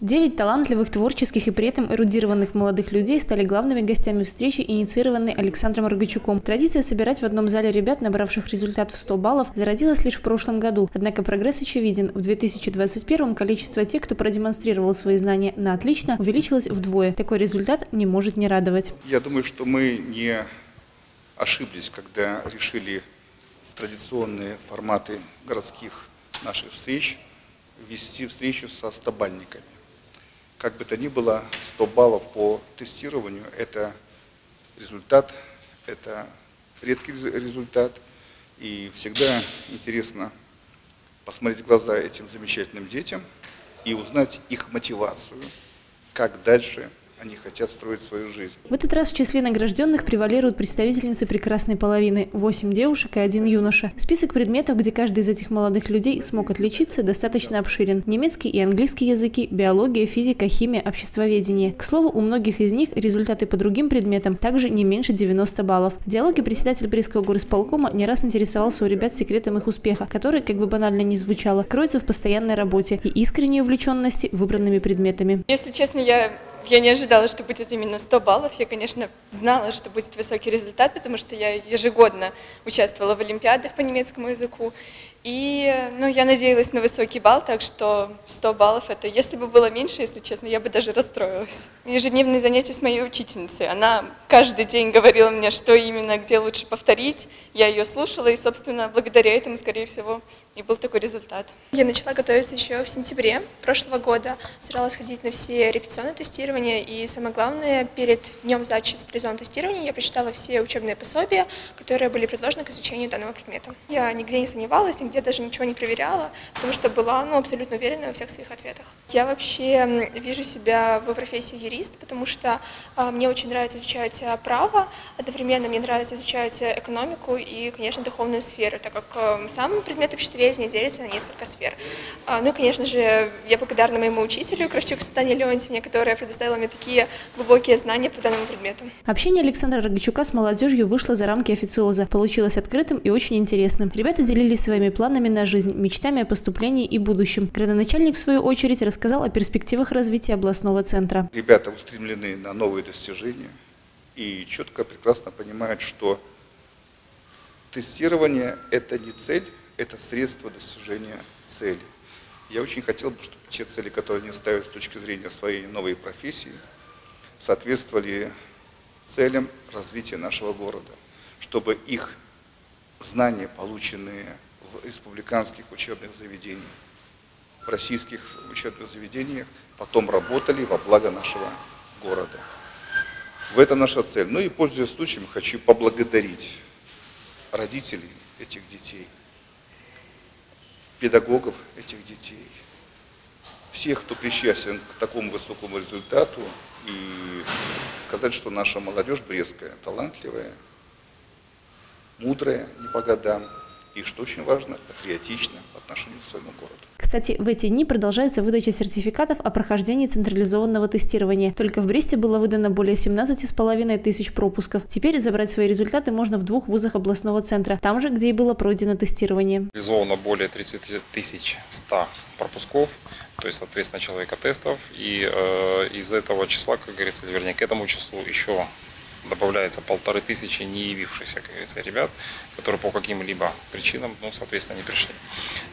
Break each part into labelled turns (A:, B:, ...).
A: Девять талантливых, творческих и при этом эрудированных молодых людей стали главными гостями встречи, инициированной Александром Рогачуком. Традиция собирать в одном зале ребят, набравших результат в 100 баллов, зародилась лишь в прошлом году. Однако прогресс очевиден. В 2021 количество тех, кто продемонстрировал свои знания на отлично, увеличилось вдвое. Такой результат не может не радовать.
B: Я думаю, что мы не ошиблись, когда решили в традиционные форматы городских наших встреч ввести встречу со стобальниками. Как бы то ни было, 100 баллов по тестированию – это результат, это редкий результат. И всегда интересно посмотреть в глаза этим замечательным детям и узнать их мотивацию, как дальше они хотят строить свою жизнь.
A: В этот раз в числе награжденных превалируют представительницы прекрасной половины – восемь девушек и один юноша. Список предметов, где каждый из этих молодых людей смог отличиться, достаточно обширен. Немецкий и английский языки, биология, физика, химия, обществоведение. К слову, у многих из них результаты по другим предметам также не меньше 90 баллов. В диалоге председатель Брестского горисполкома не раз интересовался у ребят секретом их успеха, который, как бы банально ни звучало, кроется в постоянной работе и искренней увлеченности выбранными предметами.
C: Если честно, я я не ожидала, что будет именно 100 баллов. Я, конечно, знала, что будет высокий результат, потому что я ежегодно участвовала в олимпиадах по немецкому языку. И ну, я надеялась на высокий балл, так что 100 баллов это, если бы было меньше, если честно, я бы даже расстроилась. Ежедневные занятия с моей учительницей. Она каждый день говорила мне, что именно, где лучше повторить. Я ее слушала, и, собственно, благодаря этому, скорее всего, и был такой результат.
D: Я начала готовиться еще в сентябре прошлого года. Старалась ходить на все репетиционные тестирования, и самое главное, перед днем сдачи с призом тестирования я прочитала все учебные пособия, которые были предложены к изучению данного предмета. Я нигде не сомневалась, нигде даже ничего не проверяла, потому что была ну, абсолютно уверена во всех своих ответах. Я вообще вижу себя в профессии юрист, потому что а, мне очень нравится изучать а, право, одновременно мне нравится изучать экономику и, конечно, духовную сферу, так как а, сам предмет обществоведения делится на несколько сфер. А, ну и, конечно же, я благодарна моему учителю Кравчук Светлане Леонтьевне, которая предоставила мне такие глубокие знания по данному предмету.
A: Общение Александра Рогачука с молодежью вышло за рамки официоза, получилось открытым и очень интересным. Ребята делились своими планами на жизнь, мечтами о поступлении и будущем. Градоначальник, в свою очередь, рассказал о перспективах развития областного центра.
B: Ребята устремлены на новые достижения и четко, прекрасно понимают, что тестирование – это не цель, это средство достижения цели. Я очень хотел бы, чтобы те цели, которые они ставят с точки зрения своей новой профессии, соответствовали целям развития нашего города, чтобы их знания, полученные в республиканских учебных заведениях, в российских учебных заведениях, потом работали во благо нашего города. В этом наша цель. Ну и, пользуясь случаем, хочу поблагодарить родителей этих детей, педагогов этих детей, всех, кто причастен к такому высокому результату, и сказать, что наша молодежь брестская талантливая, мудрая, не по годам, и, что очень важно, патриотично по отношению к своему городу.
A: Кстати, в эти дни продолжается выдача сертификатов о прохождении централизованного тестирования. Только в Бресте было выдано более 17,5 тысяч пропусков. Теперь забрать свои результаты можно в двух вузах областного центра, там же, где и было пройдено тестирование.
E: Реализовано более 30 тысяч 100 пропусков, то есть, соответственно, человека тестов. И э, из этого числа, как говорится, вернее, к этому числу еще добавляется полторы тысячи не явившихся, как говорится, ребят, которые по каким-либо причинам, ну, соответственно, не пришли.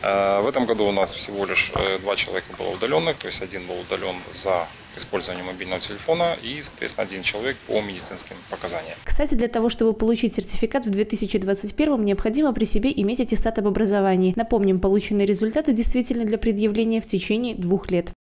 E: Э, в этом году у нас всего лишь э, два человека было удаленных, то есть один был удален за использование мобильного телефона и, соответственно, один человек по медицинским показаниям.
A: Кстати, для того, чтобы получить сертификат в 2021 необходимо при себе иметь аттестат об образовании. Напомним, полученные результаты действительно для предъявления в течение двух лет.